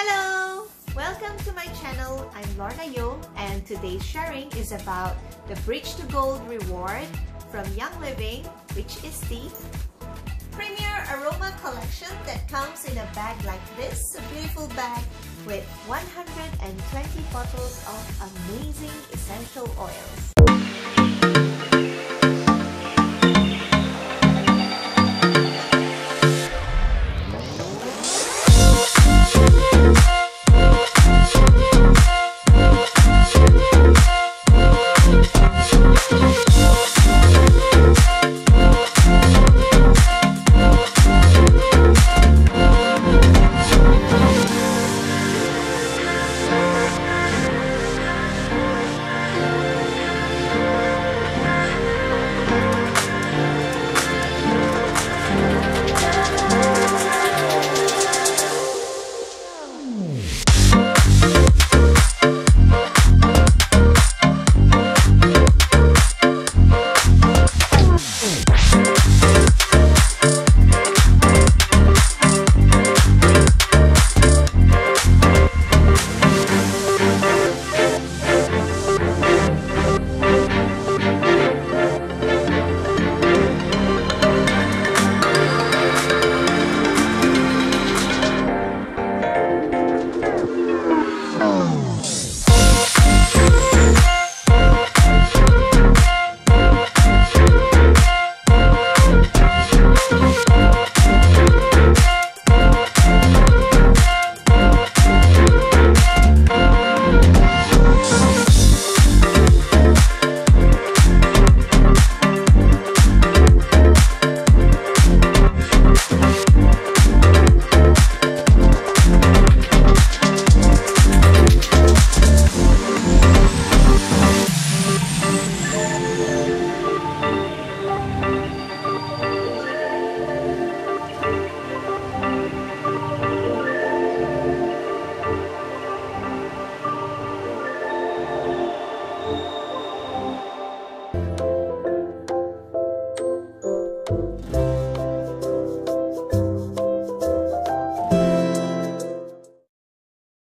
Hello! Welcome to my channel. I'm Lorna Yo and today's sharing is about the Bridge to Gold reward from Young Living which is the Premier Aroma Collection that comes in a bag like this, a beautiful bag with 120 bottles of amazing essential oils.